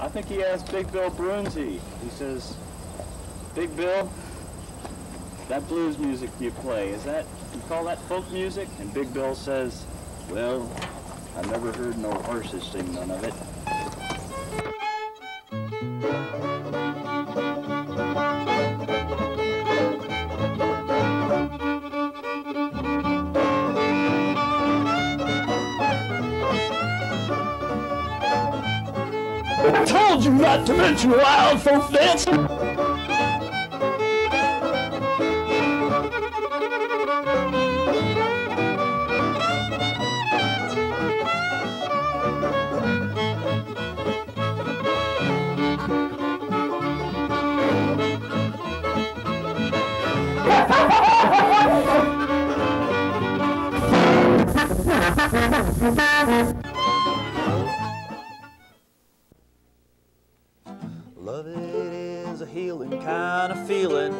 I think he asked Big Bill Broonzy. He says, Big Bill, that blues music you play, is that, you call that folk music? And Big Bill says, well, I never heard no horses sing none of it. Not to mention wild folk dancing. kind of feeling.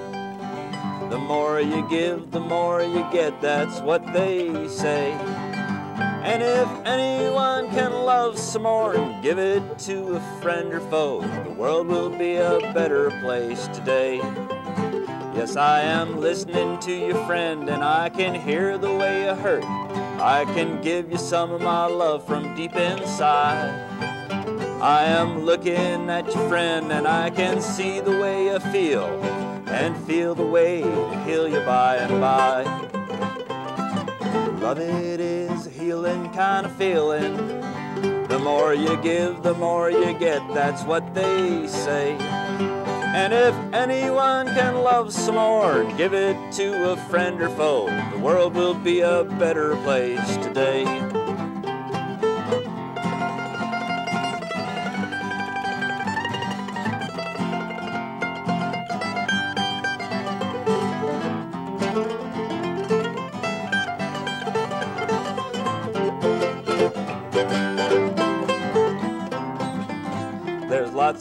The more you give, the more you get, that's what they say. And if anyone can love some more and give it to a friend or foe, the world will be a better place today. Yes, I am listening to your friend, and I can hear the way you hurt. I can give you some of my love from deep inside. I am looking at your friend and I can see the way you feel and feel the way to heal you by and by. Love it is a healing kind of feeling. The more you give, the more you get, that's what they say. And if anyone can love some more give it to a friend or foe, the world will be a better place today.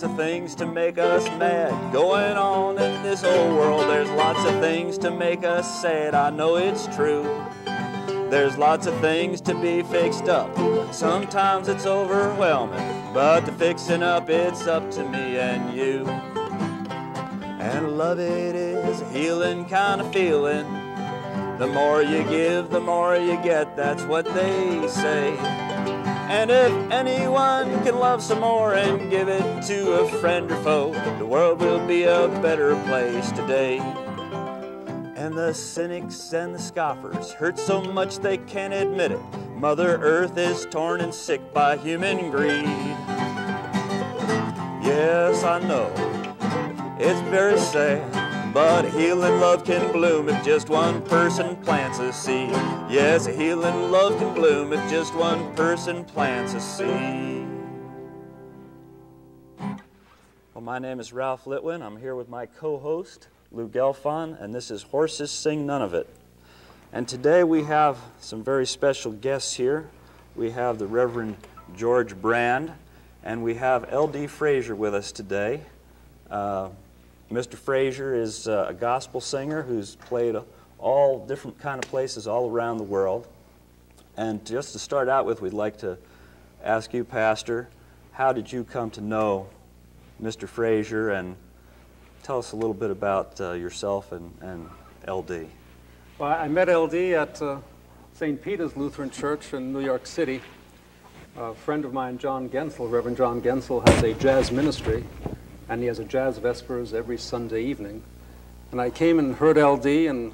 Lots of things to make us mad going on in this old world. There's lots of things to make us sad. I know it's true. There's lots of things to be fixed up. Sometimes it's overwhelming, but the fixing up, it's up to me and you. And love it is a healing kind of feeling. The more you give, the more you get, that's what they say. And if anyone can love some more and give it to a friend or foe, the world will be a better place today. And the cynics and the scoffers hurt so much they can't admit it. Mother Earth is torn and sick by human greed. Yes, I know, it's very sad. But healing love can bloom if just one person plants a seed. Yes, healing love can bloom if just one person plants a seed. Well, my name is Ralph Litwin. I'm here with my co-host, Lou Gelfond, and this is Horses Sing None of It. And today we have some very special guests here. We have the Reverend George Brand, and we have L.D. Frazier with us today. Uh, Mr. Frazier is uh, a gospel singer who's played all different kind of places all around the world. And just to start out with, we'd like to ask you, Pastor, how did you come to know Mr. Frazier and tell us a little bit about uh, yourself and, and LD. Well, I met LD at uh, St. Peter's Lutheran Church in New York City. A friend of mine, John Gensel, Reverend John Gensel, has a jazz ministry, and he has a jazz vespers every Sunday evening. And I came and heard LD, and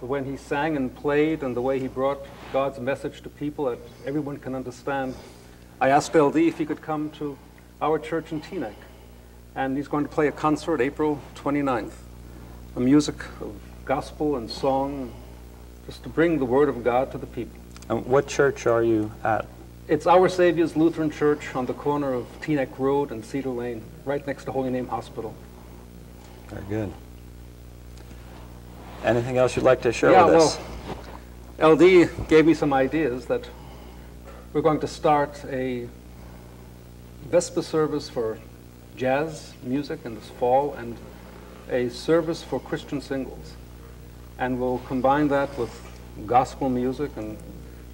when he sang and played, and the way he brought God's message to people that everyone can understand, I asked LD if he could come to our church in Teaneck. And he's going to play a concert April 29th, a music of gospel and song, just to bring the word of God to the people. And what church are you at? It's Our Savior's Lutheran Church on the corner of Teaneck Road and Cedar Lane, right next to Holy Name Hospital. Very good. Anything else you'd like to share yeah, with us? well, LD gave me some ideas that we're going to start a Vesper service for jazz music in this fall and a service for Christian singles. And we'll combine that with gospel music and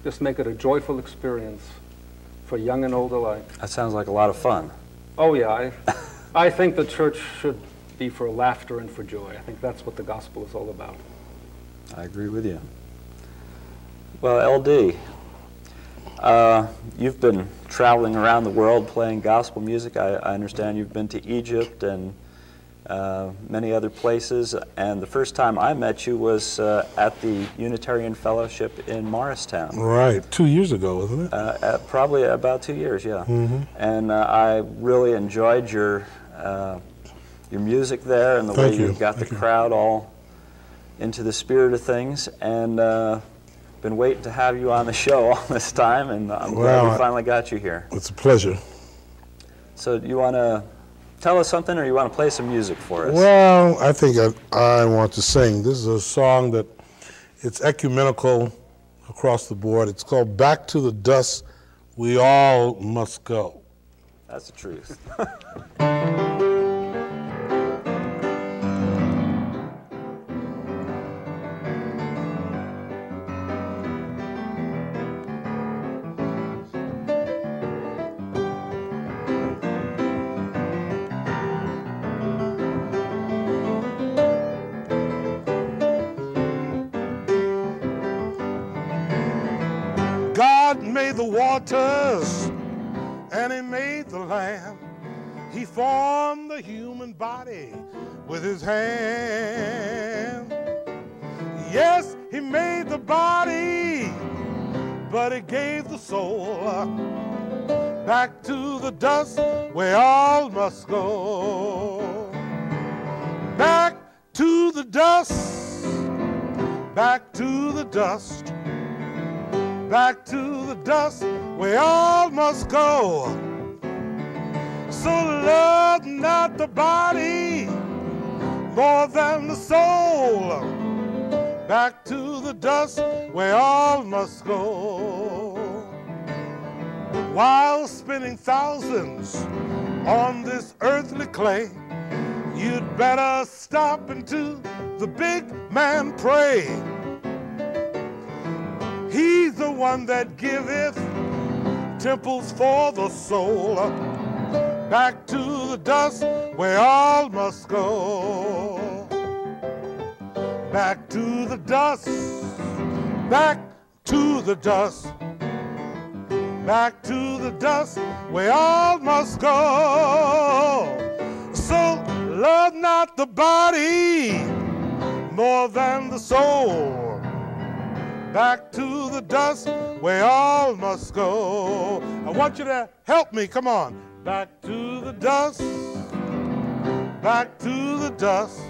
just make it a joyful experience for young and old alike. That sounds like a lot of fun. Oh, yeah. I, I think the church should be for laughter and for joy. I think that's what the gospel is all about. I agree with you. Well, LD, uh, you've been traveling around the world playing gospel music. I, I understand you've been to Egypt and uh, many other places. And the first time I met you was uh, at the Unitarian Fellowship in Morristown. Right, two years ago, wasn't it? Uh, at probably about two years, yeah. And uh, I really enjoyed your uh, your music there and the Thank way you, you. got the Thank you. crowd all into the spirit of things. And uh, been waiting to have you on the show all this time, and I'm glad we finally got you here. It's a pleasure. So, do you want to tell us something, or you want to play some music for us? Well, I think I, I want to sing. This is a song that it's ecumenical across the board. It's called "Back to the Dust We All Must Go." That's the truth. human body with His hand. Yes, He made the body, but He gave the soul back to the dust where all must go. Back to the dust, back to the dust back to the dust we all must go. So love not the body more than the soul. Back to the dust we all must go. While spending thousands on this earthly clay, you'd better stop and to the big man pray. He's the one that giveth temples for the soul. Back to the dust where all must go. Back to the dust. Back to the dust. Back to the dust where all must go. So love not the body more than the soul back to the dust where all must go. I want you to help me. Come on. Back to the dust. Back to the dust.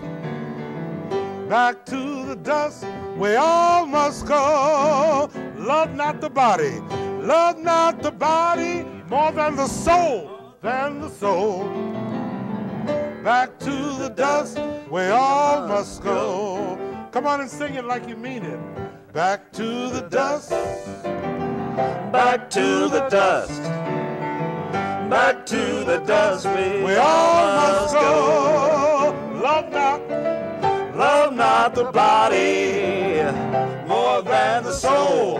Back to the dust We all must go. Love not the body. Love not the body more than the soul. Than the soul. Back to the dust we all must go. Come on and sing it like you mean it. Back to the dust. Back to the dust. Back to the dust we, We all must go. Love not. Love not the body more than the soul.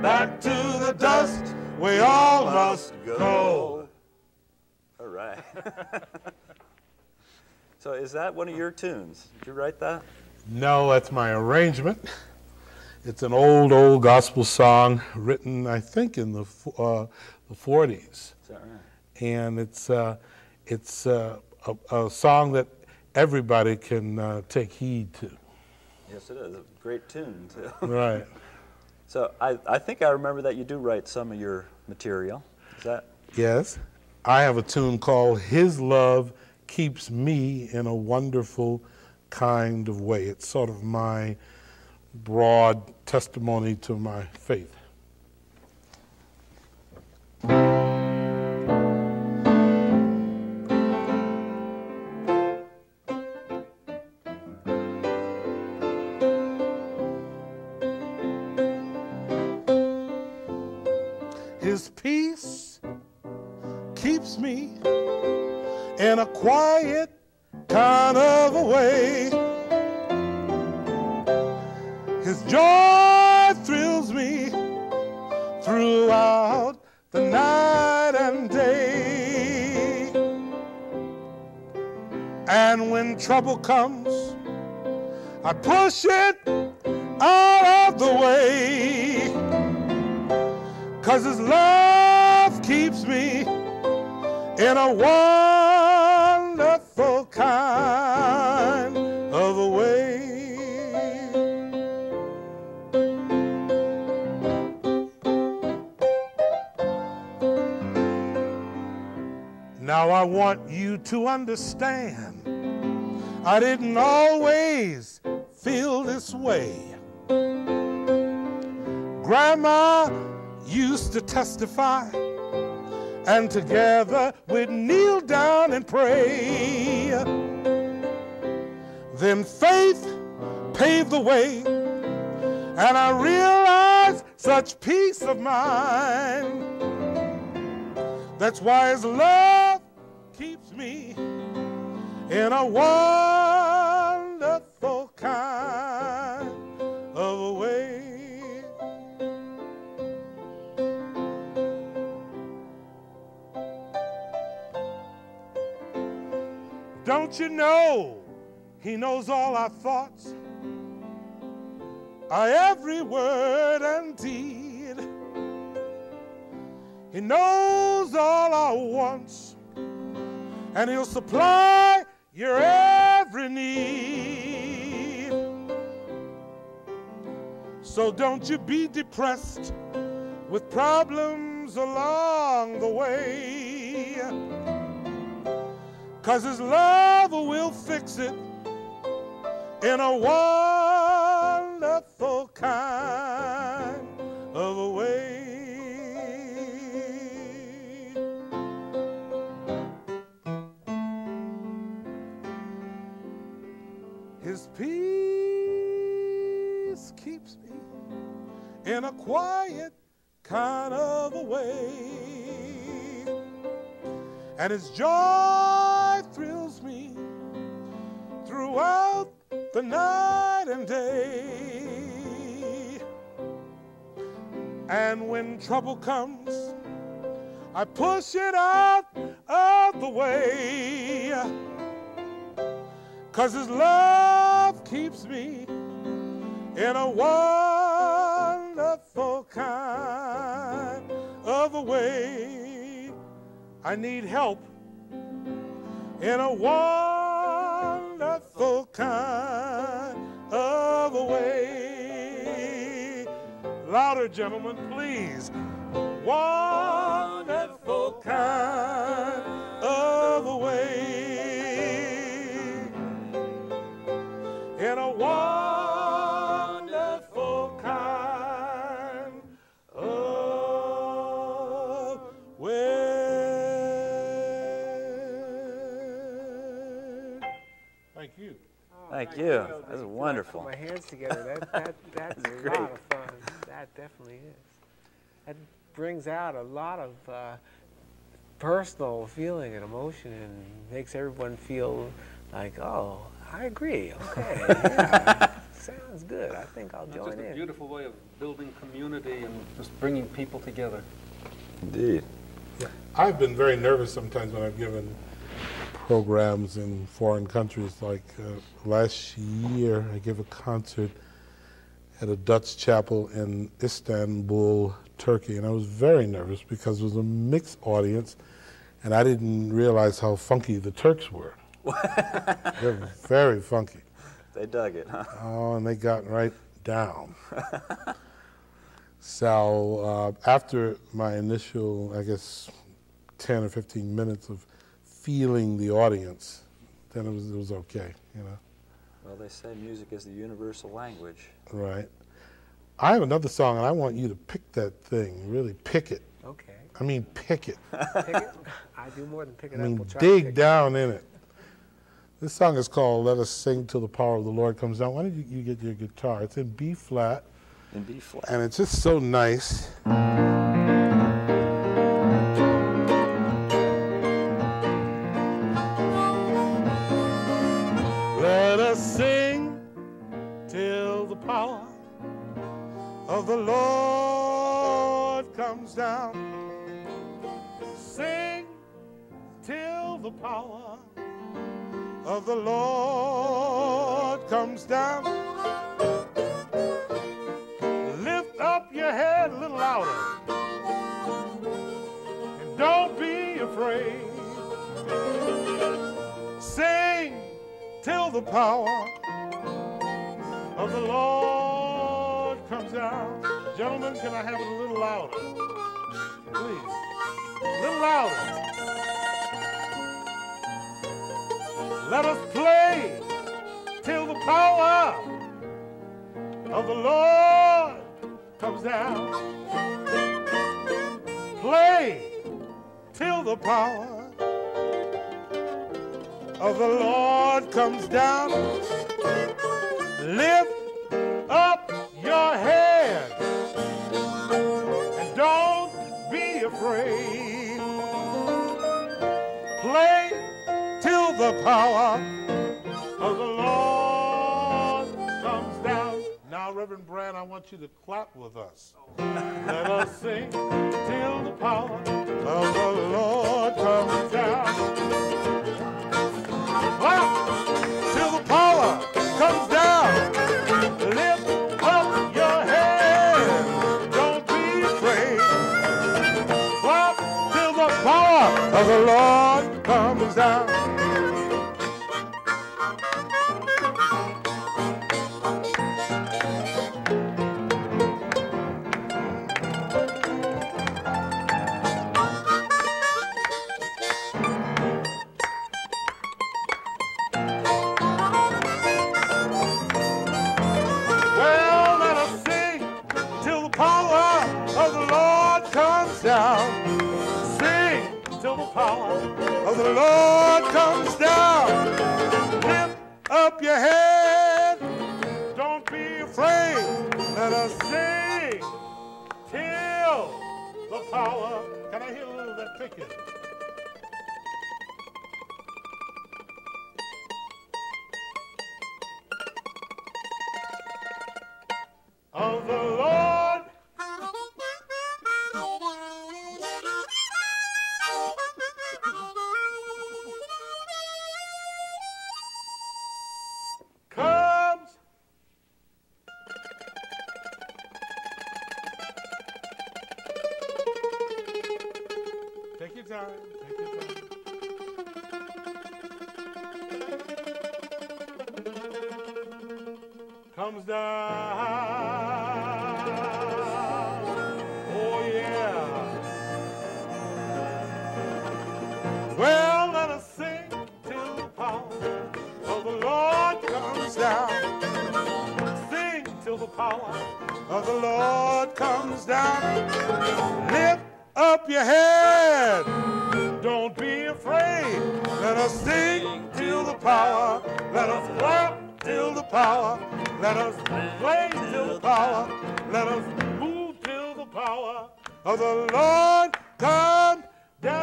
Back to the dust. We all must go. All right. so, is that one of your tunes? Did you write that? No, that's my arrangement. It's an old, old gospel song written, I think, in the uh, the 40s, Is that right? and it's uh, it's uh, a, a song that everybody can uh, take heed to. Yes, it is. A great tune, too. Right. So, I, I think I remember that you do write some of your material. Is that? Yes. I have a tune called His Love Keeps Me in a Wonderful Kind of Way. It's sort of my broad testimony to my faith. Kind of a. Now I want you to understand I didn't always feel this way. Grandma used to testify, and together we'd kneel down and pray. Then faith paved the way, and I realized such peace of mind. That's why his love keeps me in a wonderful kind Don't you know he knows all our thoughts, our every word and deed? He knows all our wants, and he'll supply your every need. So don't you be depressed with problems along the way. Cause his love will fix it in a wonderful kind of a way. His peace keeps me in a quiet kind of a way. And his joy throughout the night and day. And when trouble comes, I push it out of the way. Cause his love keeps me in a wonderful kind of a way. I need help in a wonderful kind of a way. Louder, gentlemen, please. Wonderful kind of a way. In a wonderful Thank you. That's wonderful. Put my hands together. That, that, that's a great. lot of fun. That definitely is. That brings out a lot of uh, personal feeling and emotion and makes everyone feel like, oh, I agree. Okay. yeah. Sounds good. I think I'll It's join just a in. beautiful way of building community and just bringing people together. Indeed. Yeah. I've been very nervous sometimes when I've given programs in foreign countries. Like uh, last year, I gave a concert at a Dutch chapel in Istanbul, Turkey, and I was very nervous because it was a mixed audience, and I didn't realize how funky the Turks were. They're very funky. They dug it, huh? Oh, and they got right down. so uh, after my initial, I guess, 10 or 15 minutes of feeling the audience, then it was, it was okay, you know. Well, they say music is the universal language. Right. I have another song, and I want you to pick that thing, really pick it. Okay. I mean, pick it. Pick it. I do more than pick it I up. mean, We'll dig pick it. down in it. This song is called Let Us Sing Till the Power of the Lord Comes Down. Why don't you, you get your guitar? It's in B flat. In B flat. and it's just so nice. The Lord comes down. Sing till the power of the Lord comes down. Lift up your head a little louder. And don't be afraid. Sing till the power of the Lord comes down. Gentlemen, can I have it a little louder? Please. A little louder. Let us play till the power of the Lord comes down. Play till the power of the Lord comes down. Lift you to clap with us. Let us sing till the power of the Lord comes down. Clap till the power comes down. Lift up your head. Don't be afraid. Clap till the power of the Lord comes down. Comes down. Oh yeah. Well, let us sing till the power of the Lord comes down. Sing till the power of the Lord comes down. Lift up your head. Don't be afraid. Let us sing till the power. Let us clap till the power. Let us play till the power. Let us move till the power of the Lord come down.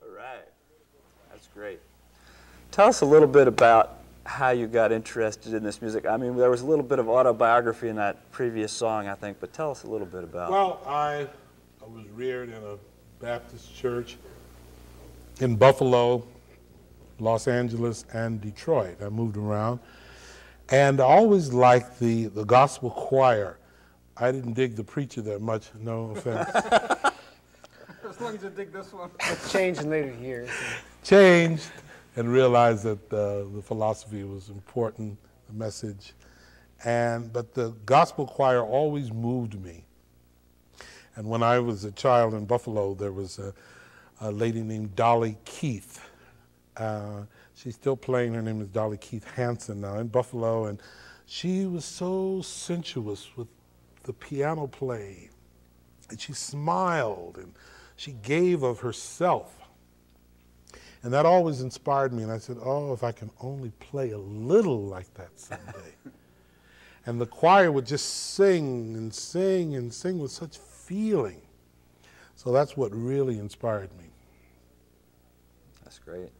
All right. That's great. Tell us a little bit about how you got interested in this music. I mean, there was a little bit of autobiography in that previous song, I think, but tell us a little bit about Well, I, I was reared in a Baptist church in Buffalo, Los Angeles, and Detroit. I moved around. And I always liked the, the gospel choir. I didn't dig the preacher that much, no offense. As long as you dig this one. It's changed in later years. Changed and realized that uh, the philosophy was important, the message. And, but the gospel choir always moved me. And when I was a child in Buffalo, there was a, a lady named Dolly Keith. Uh, she's still playing. Her name is Dolly Keith Hansen now in Buffalo. And she was so sensuous with the piano playing. And she smiled and she gave of herself. And that always inspired me. And I said, oh, if I can only play a little like that someday. and the choir would just sing and sing and sing with such feeling. So that's what really inspired me. That's great.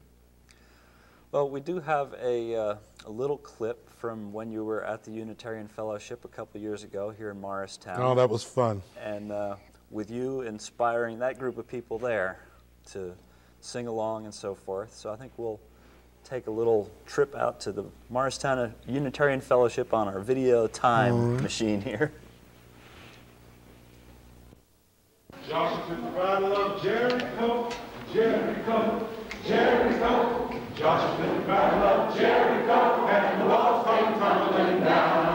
Well, we do have a, uh, a little clip from when you were at the Unitarian Fellowship a couple years ago here in Morristown. Oh, that was fun. and uh, with you inspiring that group of people there to sing along and so forth. So I think we'll take a little trip out to the Morristown Unitarian Fellowship on our video time machine here. Joshua took the battle of Jericho, Jericho, Jericho. Joshua took the battle of Jericho, and the walls came tumbling down.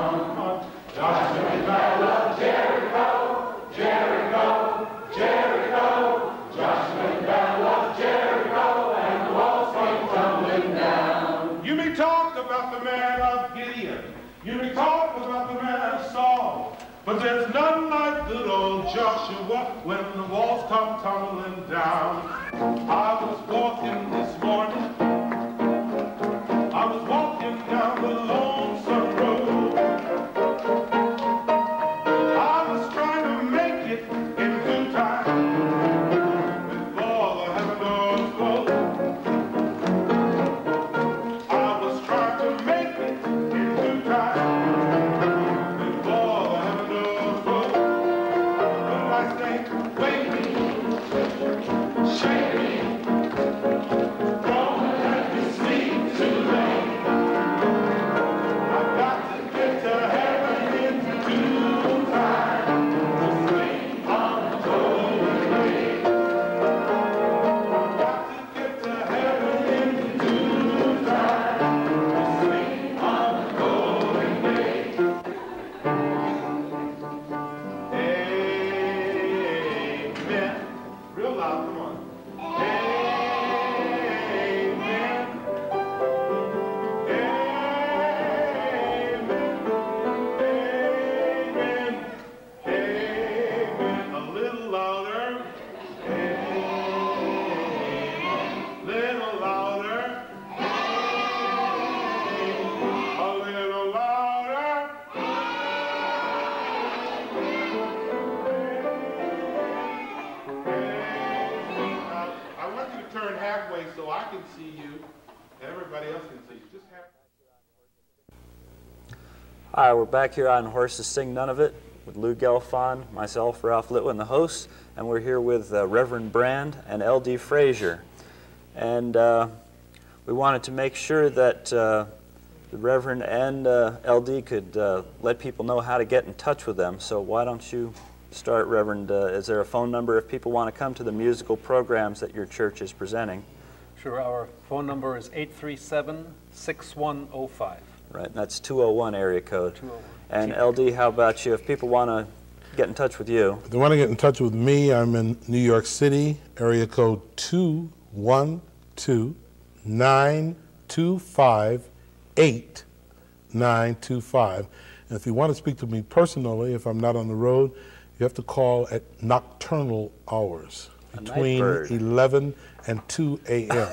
Walls come see you everybody else can see you. Just half. Hi, we're back here on Horses Sing None of It with Lou Gelfond, myself, Ralph Litwin, the host, and we're here with uh, Reverend Brand and L.D. Frazier. And uh, we wanted to make sure that uh, the Reverend and uh, L.D. could uh, let people know how to get in touch with them. So why don't you start, Reverend? Uh, is there a phone number if people want to come to the musical programs that your church is presenting? Sure, our phone number is 837-6105. Right, that's 201 area code. 201. And LD, how about you? If people want to get in touch with you, If they want to get in touch with me, I'm in New York City, area code 212-925-8925. And if you want to speak to me personally, if I'm not on the road, you have to call at nocturnal hours A night between 11 and 2 a.m.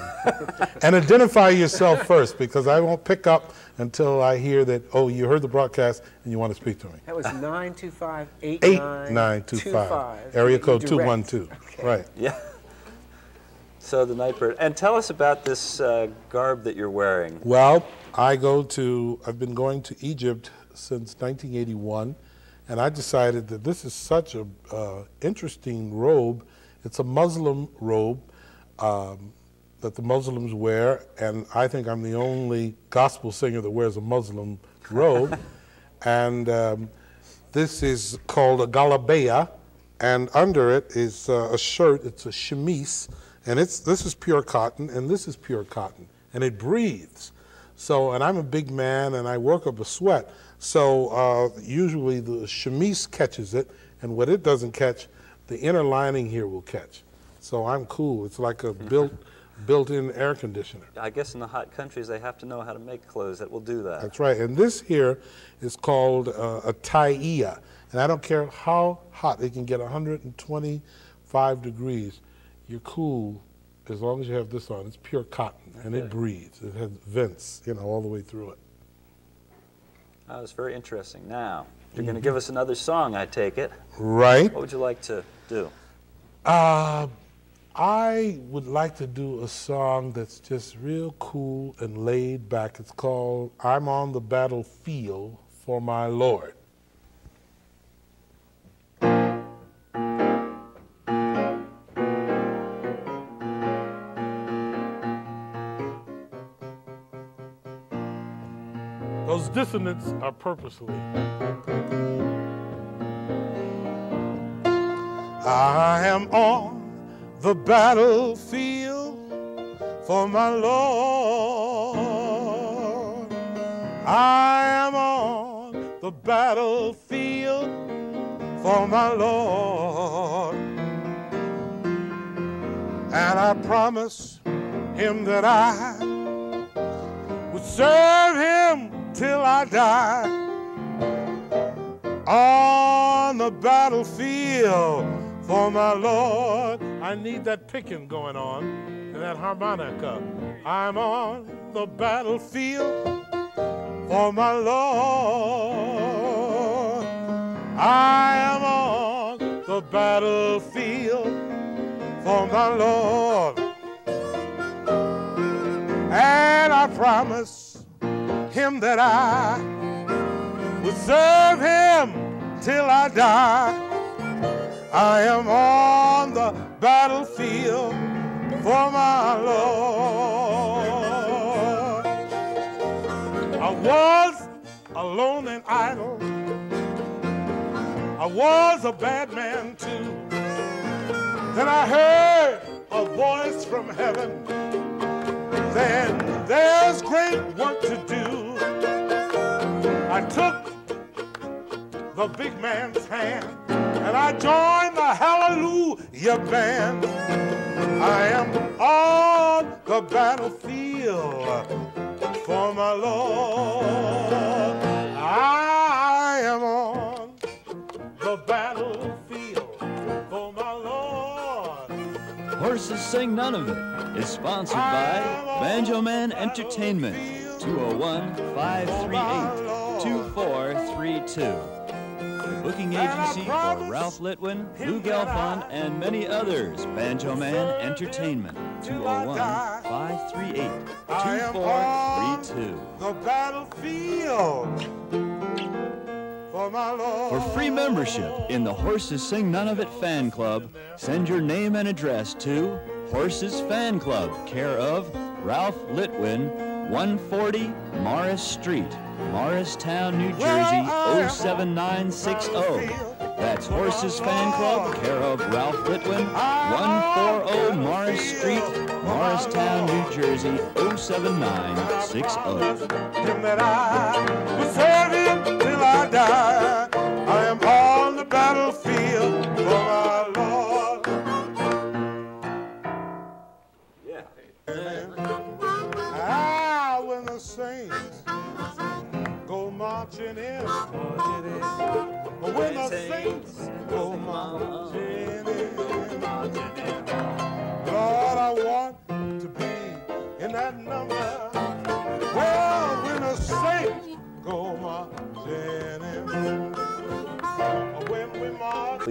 and identify yourself first because I won't pick up until I hear that, oh, you heard the broadcast and you want to speak to me. That was 925 8925, area code 212. Right. yeah. So the Nightbird, and tell us about this uh, garb that you're wearing. Well, I go to, I've been going to Egypt since 1981, and I decided that this is such a uh, interesting robe. It's a Muslim robe um, that the Muslims wear, and I think I'm the only gospel singer that wears a Muslim robe. and um, this is called a galabeya, and under it is uh, a shirt. It's a chemise, and it's this is pure cotton, and this is pure cotton, and it breathes. So, and I'm a big man, and I work up a sweat. So uh, usually the chemise catches it, and what it doesn't catch, the inner lining here will catch. So I'm cool. It's like a built, built-in air conditioner. I guess in the hot countries they have to know how to make clothes that will do that. That's right. And this here is called uh, a taia. And I don't care how hot, it can get 125 degrees. You're cool as long as you have this on. It's pure cotton and it breathes. It has vents, you know, all the way through it. That was very interesting. Now, you're going to give us another song, I take it. Right. What would you like to do? Uh, I would like to do a song that's just real cool and laid back. It's called I'm on the Battlefield for My Lord. Those dissonants are purposely. I am on the battlefield for my Lord. I am on the battlefield for my Lord. And I promise him that I would serve him till I die on the battlefield for my Lord. I need that picking going on and that harmonica. I'm on the battlefield for my Lord. I am on the battlefield for my Lord. And I promise him that I will serve him till I die. I am on the battlefield for my Lord. I was alone and idle. I was a bad man too. Then I heard a voice from heaven. Then there's great work to do. I took the big man's hand and I join the Hallelujah band. I am on the battlefield for my Lord. I am on the battlefield for my Lord. Horses Sing None of It is sponsored by Banjo Man Entertainment, 201 538 2432. Booking agency for Ralph Litwin, Lou Gelfond, and many others. Banjo Man Entertainment, 201 538 2432. The battlefield for my Lord. For free membership in the Horses Sing None of It fan club, send your name and address to Horses Fan Club, care of Ralph Litwin, 140 Morris Street, Morristown, New Jersey, 07960. That's Horses Fan Club, care of Ralph Litwin, 140 Morris Street, Morristown, New Jersey, 07960.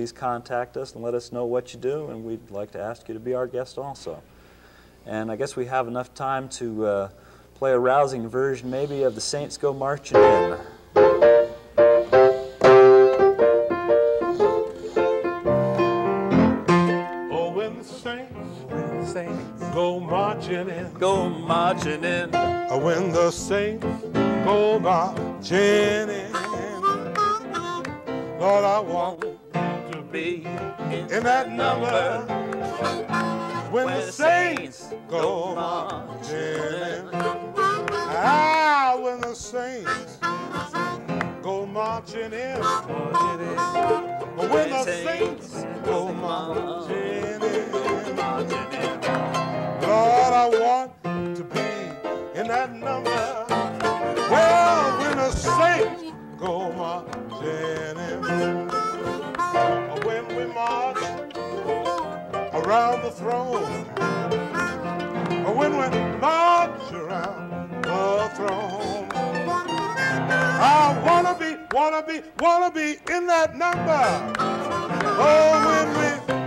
Please contact us and let us know what you do, and we'd like to ask you to be our guest also. And I guess we have enough time to uh, play a rousing version, maybe, of the Saints Go Marching In. Oh, when the saints Saints. go marching in. Go marching in. Uh, when the saints go marching in. Lord, I want to be in that number. When the saints go marching in. Ah, when the saints go marching in. When the saints go marching in. Lord, I want to be in that number. Well, when the saints go marching in, we march around the throne, when we march around the throne, I wanna be, wanna be, wanna be in that number. Oh, when we